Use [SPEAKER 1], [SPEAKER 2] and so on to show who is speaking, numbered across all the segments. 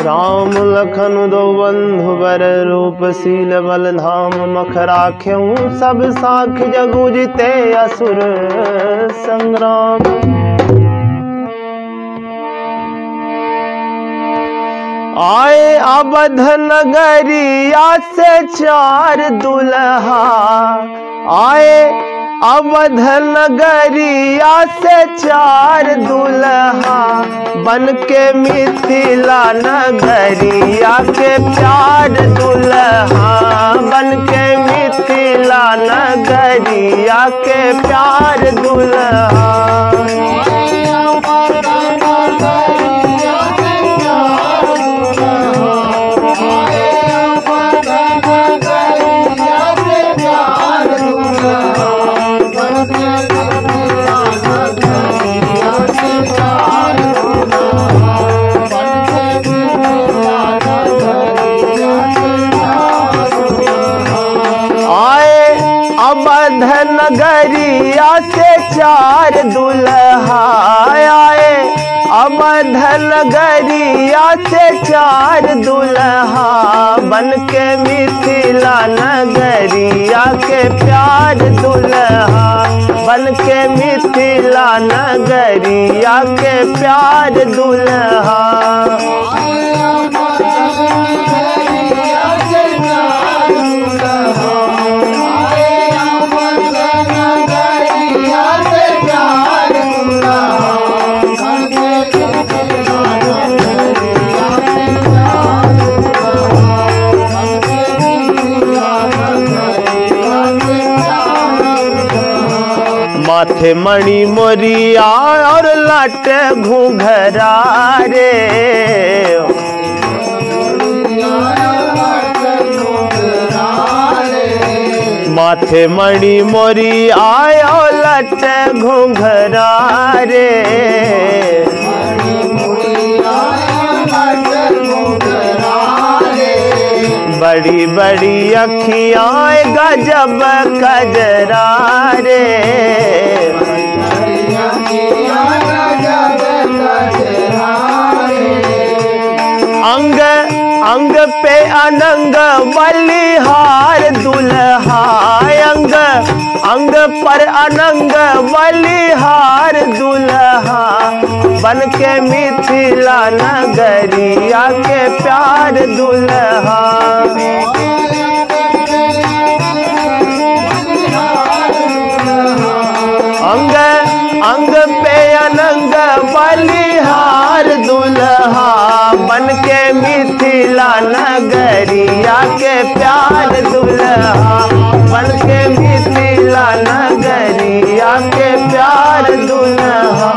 [SPEAKER 1] राम लखन दो बंधु बर रूप शील बल धाम मख राख्यऊ सब साख जगु जिते असुर संग्राम। आए अवध नगरिया से चार दुल्हा। आए अवध नगरिया से चार बन के मिथिला नगरिया के प्यार दुल्हा बन के मिथिला नगरिया के प्यार दुल्हा। नगरिया से चार दुल्हा आए अवध नगरिया से चार दुल्हा बन के मिथिला नगरिया के प्यार दुल्हा। बन के मिथिला नगरिया के प्यार दुल्हा। माथे मणि मोरिया और लट घूंघरा रे। माथे मणि मोरी और लट घूंघरा रे। बड़ी बड़ी अखियाँ गजब कजरा रे। पे अनंग बलिहार दुल्हा अंग अंग पर अनंग बलिहार दुल्हा बन के मिथिला नगरिया के प्यार दुल्हा नगरिया के प्यार दुल्हा, बन के मिथिला नगरिया के प्यार दुल्हा।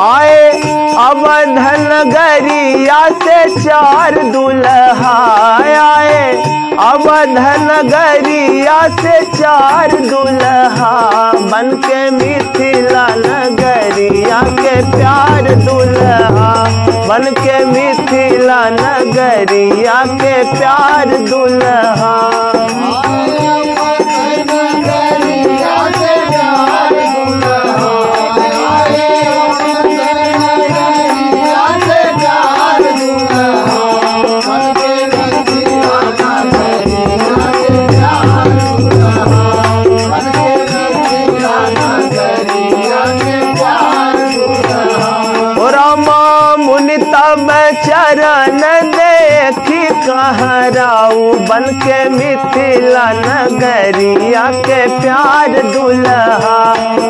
[SPEAKER 1] आए अवध नगरिया से चार दुल्हा, आए अवध नगरिया से चार दुल्हा, बन के मिथिला नगरिया के प्यार दुल्हा। बन के मिथिला नगरिया के प्यार दुल्हा। न चरण देखी कहराऊ बन के मिथिला नगरिया के प्यार दुल्हा।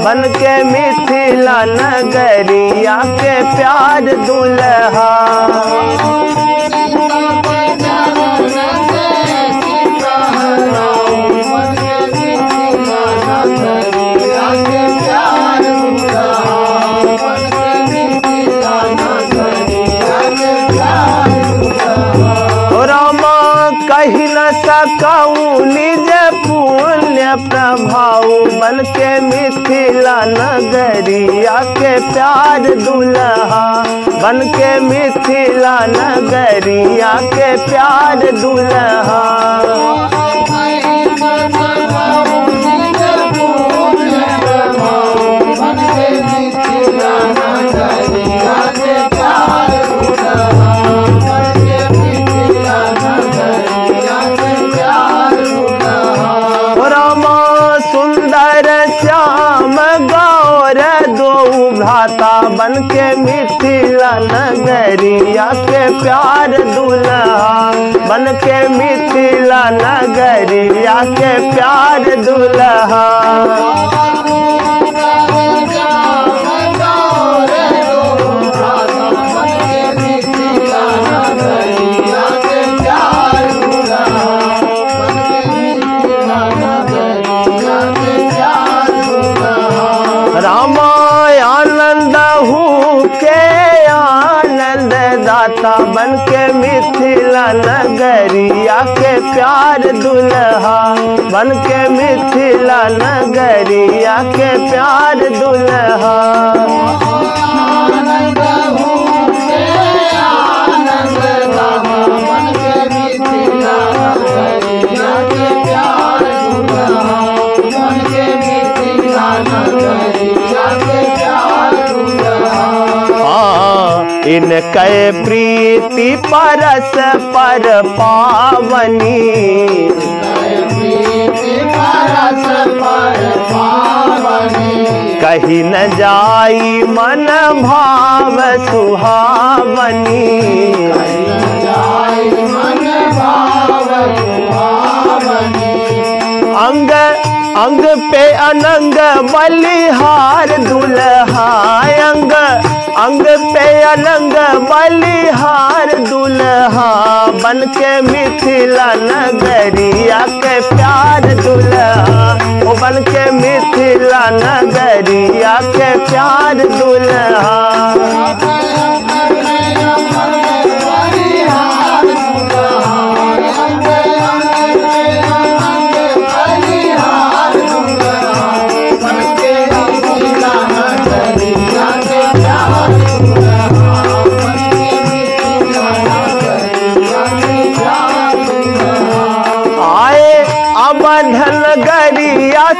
[SPEAKER 1] बन के मिथिला नगरिया के प्यार दुल्हा। नगरिया के प्यार दुल्हा बन के मिथिला नगरिया के प्यार दुल्हा। नगरिया के प्यार दुल्हा। दुल्हा इनके प्रीति परस पर पावनी। कहीं न जाई मन भाव सुहावनी। अंग अंग पे अनंग बलिहार दुल्हा अंग अंग पे अलंग बलिहार दुल्हा बन के मिथिला नगरिया के प्यार दुल्हा। बन के मिथिला नगरिया के प्यार दुल्हा।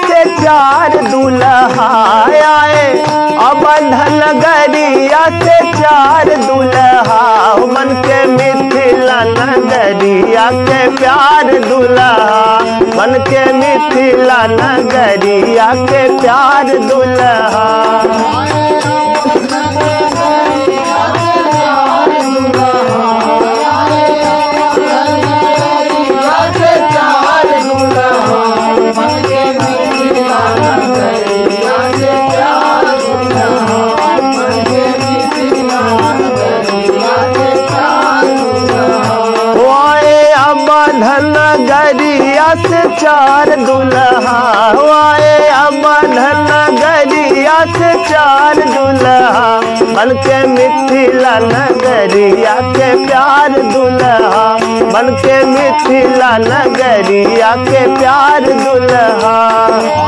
[SPEAKER 1] से चार दुल्हा आए। धनगरिया गरिया से चार दुल्हा मन के मिथिला नगरिया के प्यार दुल्हा मन के मिथिला नगरिया के प्यार दुल्हा नगरिया के प्यार दुल्हा। मन के मिथिला नगरिया के प्यार दुल्हा।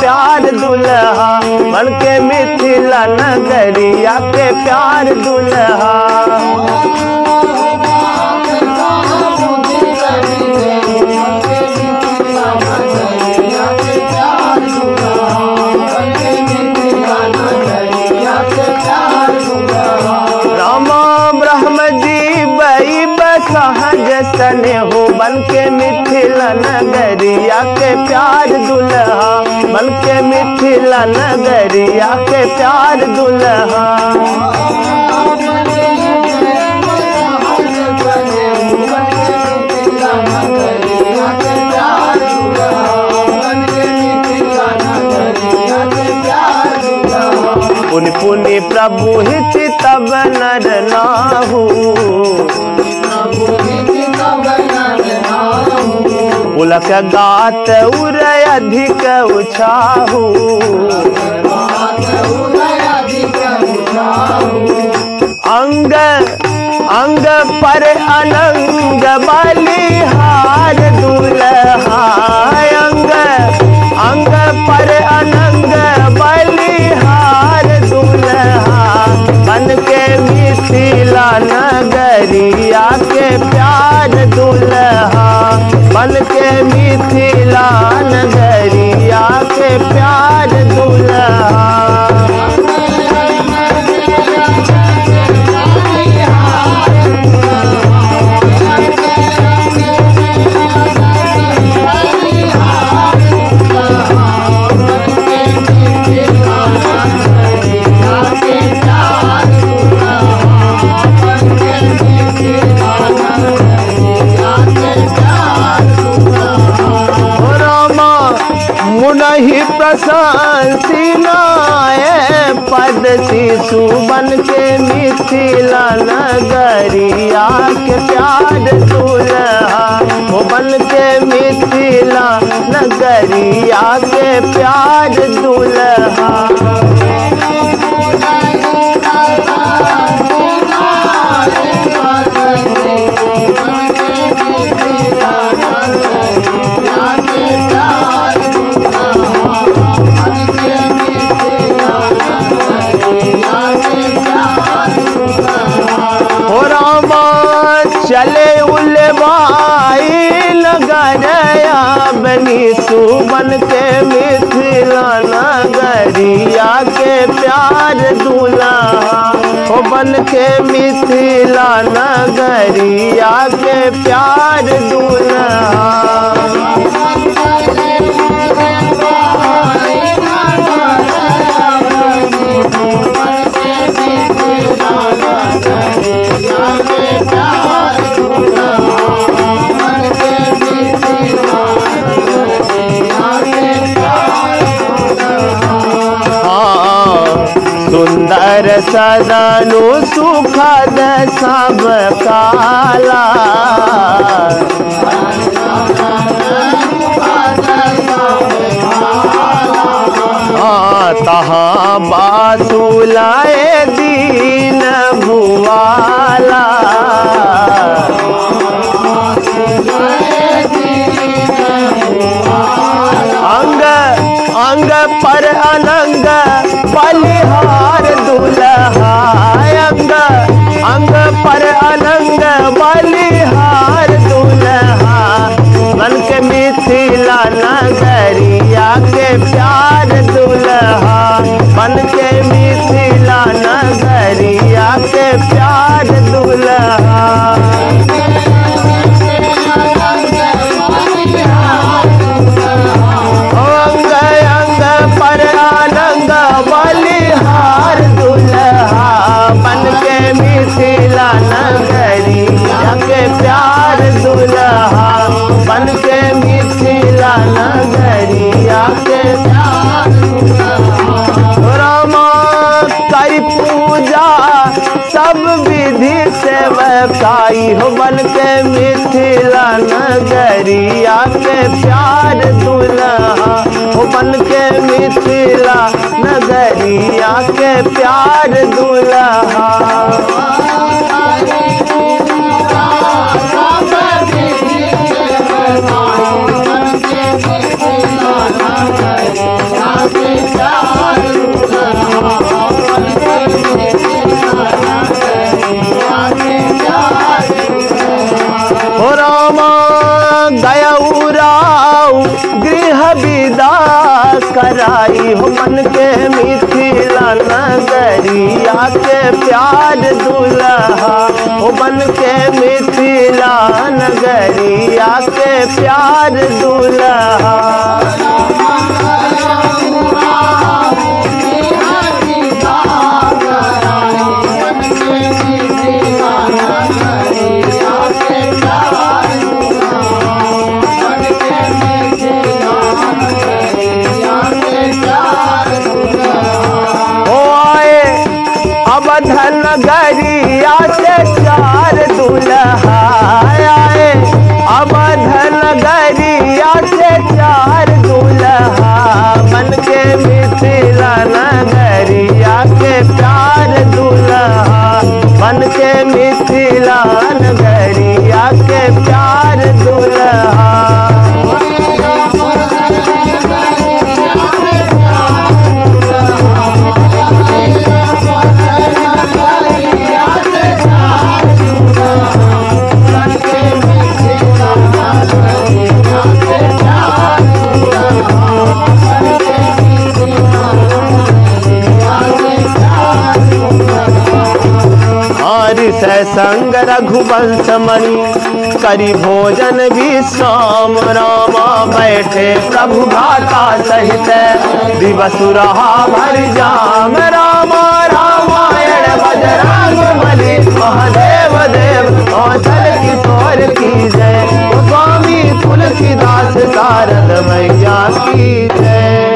[SPEAKER 1] प्यार दुल्हा बल्कि मिथिला नगरिया के प्यार दुल्हा। नगरिया के प्यार दुल्हा। पुनि पुनि प्रभु हित तब नर नाहू। उलक गात उर अधिक उछाहू। अंग अंग पर अनंग बलिहार दुल्हा अंग अंग पर अनंग बलिहार दुल्हा बन के मिथिला नगरिया के प्यार दुल्हा बन के मिथिला नगरिया के प्यार दुल्हा। प्रशांति पद शिशु बन के मिथिला नगरिया के प्यार दुल्हा बन के मिथिला नगरिया के प्यार दुल्हा। प्यार दूला हो बन के मिथिला नगरिया के प्यार दूल्हा। सदनु सुखद सब काला तहाँ बासुलाए दीन भुआला अंग अंग पर अनंग बलिहार। हो बन के मिथिला नगरिया के प्यार दुल्हा हो बन के मिथिला नगरिया के प्यार दुल्हा। कराई हो मन के मिथिला नगरिया के प्यार दुल्हा। हो मन के मिथिला नगरिया के प्यार दुल्हा। la la संग रघुवंश मणि करी भोजन विश्राम रामा बैठे प्रभु भ्राता सहित। दिवस रहा भर जाम रामा, रामायण बजरंग बली महादेव देव कौशल किशोर की जय। स्वामी तुलसीदास शारद मैया की जय।